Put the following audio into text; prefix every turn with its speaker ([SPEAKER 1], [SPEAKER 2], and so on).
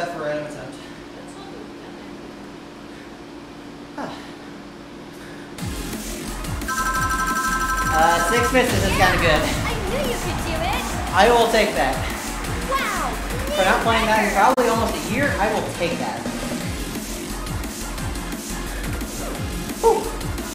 [SPEAKER 1] referendum attempt. Uh, six misses is kind of good.
[SPEAKER 2] I knew you could do it.
[SPEAKER 1] I will take that.
[SPEAKER 2] Wow.
[SPEAKER 1] For not playing that in probably almost a year, I will take that.